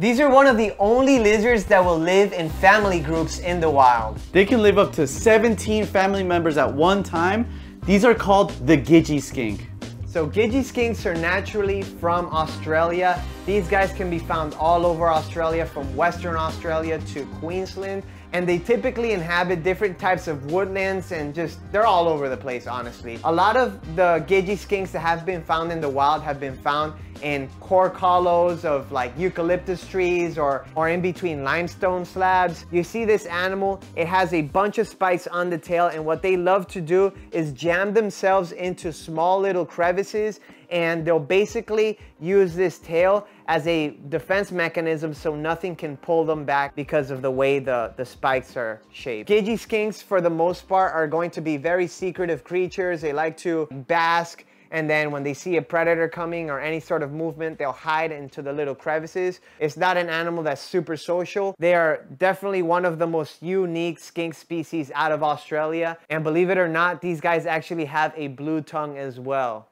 These are one of the only lizards that will live in family groups in the wild. They can live up to 17 family members at one time. These are called the Gidgee skink. So Gidgee skinks are naturally from Australia. These guys can be found all over Australia from Western Australia to Queensland and they typically inhabit different types of woodlands and just they're all over the place honestly. A lot of the Gidgee skinks that have been found in the wild have been found in cork hollows of like eucalyptus trees or, or in between limestone slabs. You see this animal, it has a bunch of spikes on the tail and what they love to do is jam themselves into small little crevices and they'll basically use this tail as a defense mechanism so nothing can pull them back because of the way the, the spikes are shaped. Gidgee skinks for the most part are going to be very secretive creatures. They like to bask and then when they see a predator coming or any sort of movement, they'll hide into the little crevices. It's not an animal that's super social. They are definitely one of the most unique skink species out of Australia. And believe it or not, these guys actually have a blue tongue as well.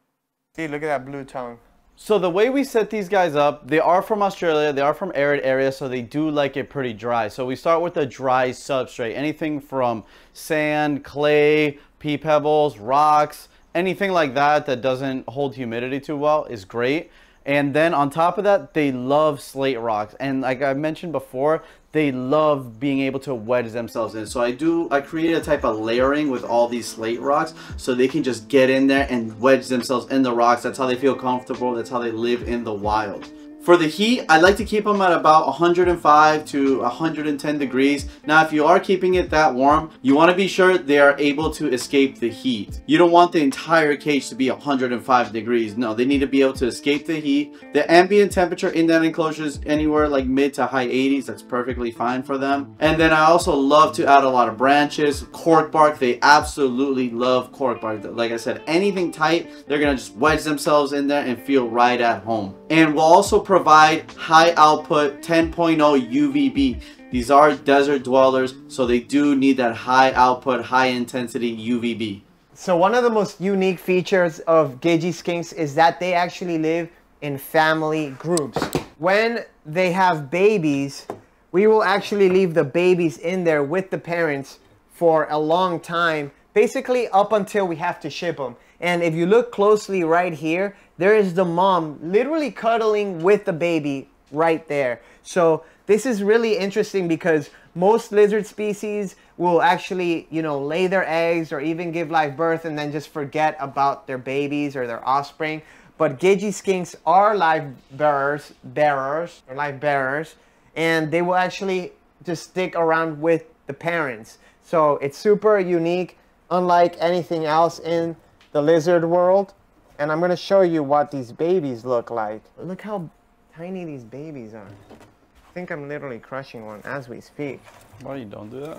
See, look at that blue tongue. So the way we set these guys up, they are from Australia, they are from arid areas, so they do like it pretty dry. So we start with a dry substrate, anything from sand, clay, pea pebbles, rocks, anything like that that doesn't hold humidity too well is great. And then on top of that, they love slate rocks. And like I mentioned before, they love being able to wedge themselves in. So I do, I created a type of layering with all these slate rocks so they can just get in there and wedge themselves in the rocks. That's how they feel comfortable. That's how they live in the wild. For the heat, I like to keep them at about 105 to 110 degrees. Now, if you are keeping it that warm, you want to be sure they are able to escape the heat. You don't want the entire cage to be 105 degrees. No, they need to be able to escape the heat. The ambient temperature in that enclosure is anywhere like mid to high 80s. That's perfectly fine for them. And then I also love to add a lot of branches, cork bark. They absolutely love cork bark. Like I said, anything tight, they're going to just wedge themselves in there and feel right at home. And we'll also provide high output 10.0 UVB. These are desert dwellers, so they do need that high output, high intensity UVB. So one of the most unique features of Gidgee skinks is that they actually live in family groups. When they have babies, we will actually leave the babies in there with the parents for a long time, basically up until we have to ship them. And if you look closely right here, there is the mom literally cuddling with the baby right there. So this is really interesting because most lizard species will actually, you know, lay their eggs or even give live birth and then just forget about their babies or their offspring. But Gidgee skinks are live bearers, bearers, or live bearers, and they will actually just stick around with the parents. So it's super unique, unlike anything else in the lizard world and I'm gonna show you what these babies look like. Look how tiny these babies are. I think I'm literally crushing one as we speak. Why you don't do that?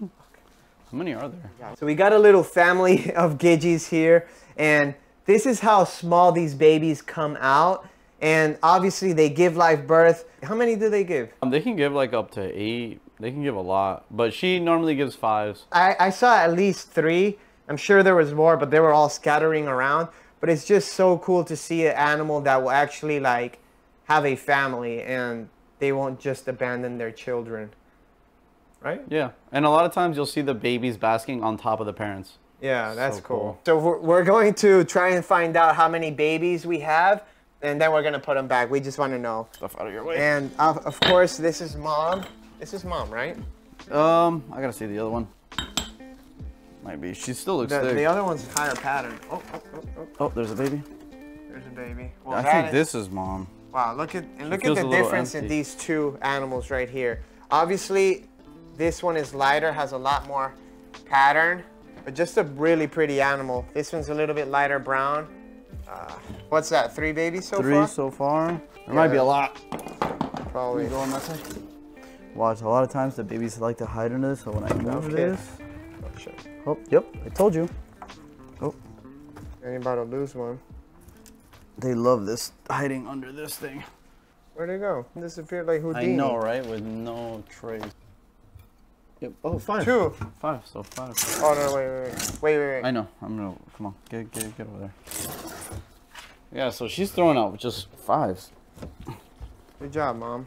How many are there? So we got a little family of Gidgees here and this is how small these babies come out and obviously they give live birth. How many do they give? Um, they can give like up to eight. They can give a lot, but she normally gives fives. I, I saw at least three I'm sure there was more, but they were all scattering around. But it's just so cool to see an animal that will actually like have a family and they won't just abandon their children. Right? Yeah. And a lot of times you'll see the babies basking on top of the parents. Yeah, that's so cool. cool. So we're, we're going to try and find out how many babies we have and then we're going to put them back. We just want to know. Stuff out of your way. And uh, of course, this is mom. This is mom, right? Um, I got to see the other one. Might be. She still looks the, thick. The other one's higher pattern. Oh, oh, oh, oh. oh there's a baby. There's a baby. Well, I think is, this is mom. Wow, look at and look at the difference in these two animals right here. Obviously, this one is lighter, has a lot more pattern, but just a really pretty animal. This one's a little bit lighter brown. Uh, what's that? Three babies so Three far? Three so far. There yeah. might be a lot. Probably. Going that side. Watch. A lot of times the babies like to hide under this, so when I move okay. this. Oh, yep, I told you. Oh. Anybody lose one. They love this hiding under this thing. Where'd it go? It disappeared like Houdini. I know, right? With no trace. Yep. Oh, five. Two. Five, so five. Oh, no, wait, wait, wait. Wait, wait, wait. I know. I'm gonna, come on. Get, get, get over there. Yeah, so she's throwing out just fives. Good job, Mom.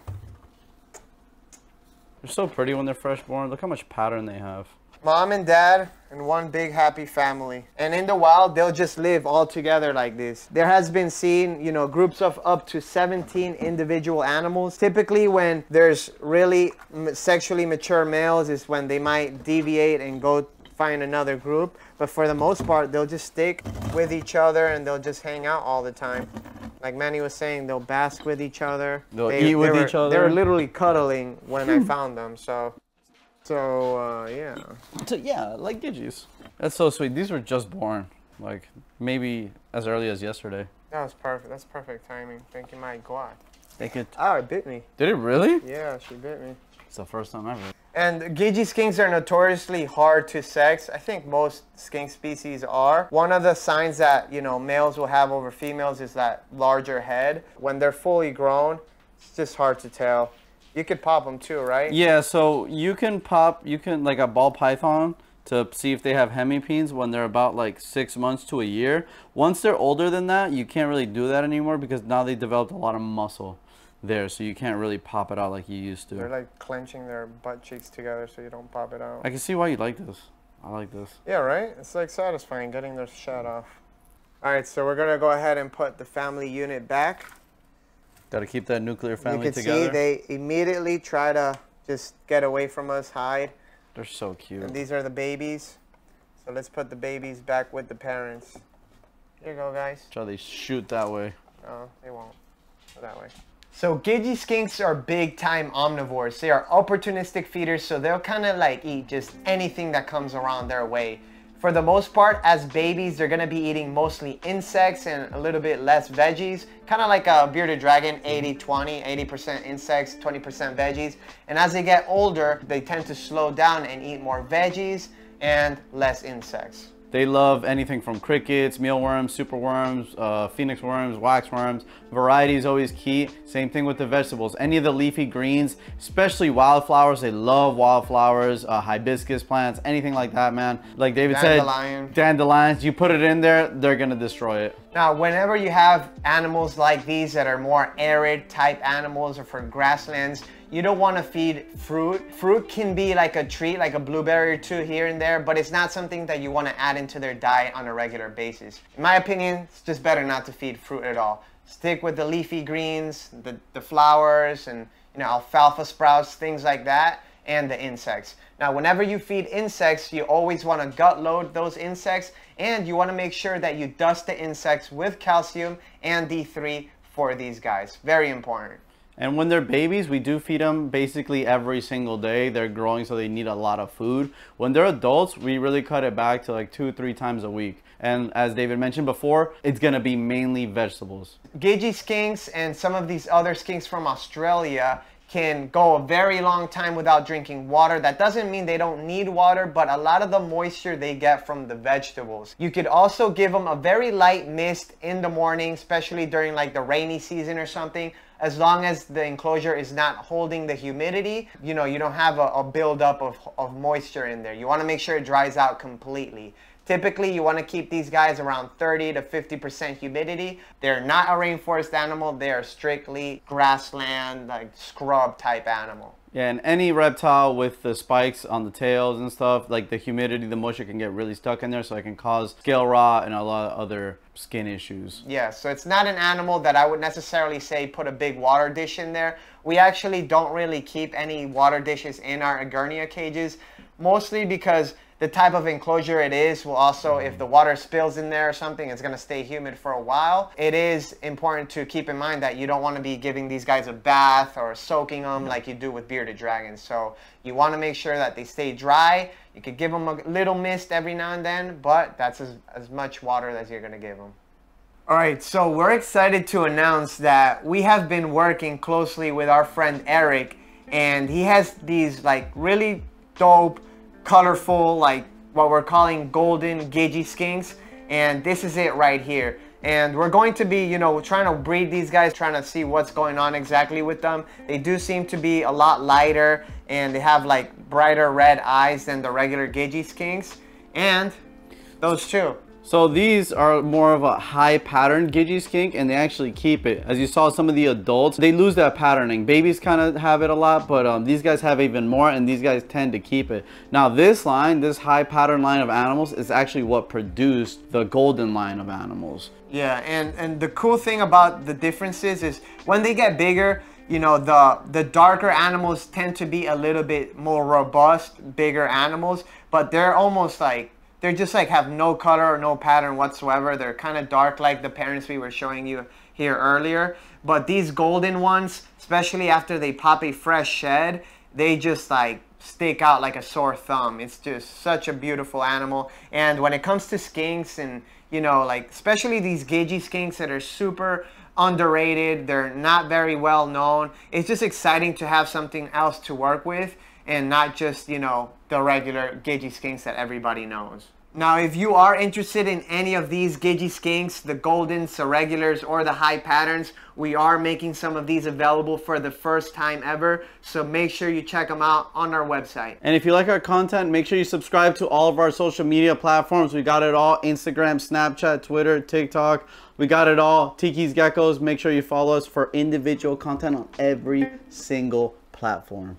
They're so pretty when they're fresh born. Look how much pattern they have. Mom and dad and one big happy family. And in the wild, they'll just live all together like this. There has been seen, you know, groups of up to 17 individual animals. Typically when there's really sexually mature males is when they might deviate and go find another group. But for the most part, they'll just stick with each other and they'll just hang out all the time. Like Manny was saying, they'll bask with each other. They'll they, eat with were, each other. They were literally cuddling when I hmm. found them. So, so uh, yeah. So yeah, like Gidgees. That's so sweet. These were just born, like maybe as early as yesterday. That was perfect. That's perfect timing. Thank you, my God. Thank you. Oh, it bit me. Did it really? Yeah, she bit me. It's the first time ever. And Gidgee skinks are notoriously hard to sex. I think most skink species are. One of the signs that, you know, males will have over females is that larger head. When they're fully grown, it's just hard to tell. You could pop them too, right? Yeah, so you can pop, you can like a ball python to see if they have hemipenes when they're about like six months to a year. Once they're older than that, you can't really do that anymore because now they developed a lot of muscle there, so you can't really pop it out like you used to. They're like clenching their butt cheeks together so you don't pop it out. I can see why you like this. I like this. Yeah, right? It's like satisfying getting their shot off. All right, so we're gonna go ahead and put the family unit back. Got to keep that nuclear family you can together. see they immediately try to just get away from us, hide. They're so cute. And these are the babies. So let's put the babies back with the parents. Here you go, guys. Try they shoot that way. No, they won't. Go that way. So Gidgee skinks are big time omnivores. They are opportunistic feeders, so they'll kind of like eat just anything that comes around their way. For the most part, as babies, they're gonna be eating mostly insects and a little bit less veggies. Kind of like a bearded dragon, mm-hmm. 80-20, 80% insects, 20% veggies. And as they get older, they tend to slow down and eat more veggies and less insects. They love anything from crickets, mealworms, superworms, uh, phoenix worms, waxworms. Variety is always key. Same thing with the vegetables. Any of the leafy greens, especially wildflowers. They love wildflowers, uh, hibiscus plants, anything like that, man. Like David Dandelion. said, dandelions. You put it in there, they're gonna destroy it. Now, whenever you have animals like these that are more arid type animals or for grasslands, you don't want to feed fruit. Fruit can be like a treat, like a blueberry or two here and there, but it's not something that you want to add into their diet on a regular basis. In my opinion, it's just better not to feed fruit at all. Stick with the leafy greens, the, the flowers, and you know alfalfa sprouts, things like that, and the insects. Now, whenever you feed insects, you always want to gut load those insects, and you want to make sure that you dust the insects with calcium and D3 for these guys. Very important. And when they're babies, we do feed them basically every single day. They're growing, so they need a lot of food. When they're adults, we really cut it back to like two, three times a week. And as David mentioned before, it's gonna be mainly vegetables. Gidgee skinks and some of these other skinks from Australia can go a very long time without drinking water. That doesn't mean they don't need water, but a lot of the moisture they get from the vegetables. You could also give them a very light mist in the morning, especially during like the rainy season or something as long as the enclosure is not holding the humidity, you know, you don't have a, a buildup of, of moisture in there. You want to make sure it dries out completely. Typically, you want to keep these guys around 30 to 50% humidity. They're not a rainforest animal. They are strictly grassland, like scrub type animal. Yeah, and any reptile with the spikes on the tails and stuff, like the humidity, the moisture can get really stuck in there, so it can cause scale rot and a lot of other skin issues. Yeah, so it's not an animal that I would necessarily say put a big water dish in there. We actually don't really keep any water dishes in our Egernia cages, mostly because the type of enclosure it is will also, if mm-hmm. the water spills in there or something, it's gonna stay humid for a while. It is important to keep in mind that you don't wanna be giving these guys a bath or soaking them mm-hmm. like you do with bearded dragons. So you wanna make sure that they stay dry. You could give them a little mist every now and then, but that's as, as much water as you're gonna give them. All right, so we're excited to announce that we have been working closely with our friend Eric, and he has these like really dope colorful, like what we're calling golden Gidgee skinks. And this is it right here. And we're going to be, you know, trying to breed these guys, trying to see what's going on exactly with them. They do seem to be a lot lighter and they have like brighter red eyes than the regular Gidgee skinks. And those two. So these are more of a high pattern Gidgee skink and they actually keep it. As you saw some of the adults, they lose that patterning. Babies kind of have it a lot, but um, these guys have even more and these guys tend to keep it. Now this line, this high pattern line of animals is actually what produced the golden line of animals. Yeah, and, and the cool thing about the differences is when they get bigger, you know, the, the darker animals tend to be a little bit more robust, bigger animals, but they're almost like they're just like have no color or no pattern whatsoever. They're kind of dark like the parents we were showing you here earlier. But these golden ones, especially after they pop a fresh shed, they just like stick out like a sore thumb. It's just such a beautiful animal. And when it comes to skinks and, you know, like especially these Gidgee skinks that are super underrated, they're not very well known. It's just exciting to have something else to work with and not just, you know, the regular Gidgee skinks that everybody knows. Now, if you are interested in any of these Gidgee skinks, the Goldens, the regulars, or the high patterns, we are making some of these available for the first time ever. So make sure you check them out on our website. And if you like our content, make sure you subscribe to all of our social media platforms. We got it all, Instagram, Snapchat, Twitter, TikTok. We got it all. Tiki's Geckos. Make sure you follow us for individual content on every single platform.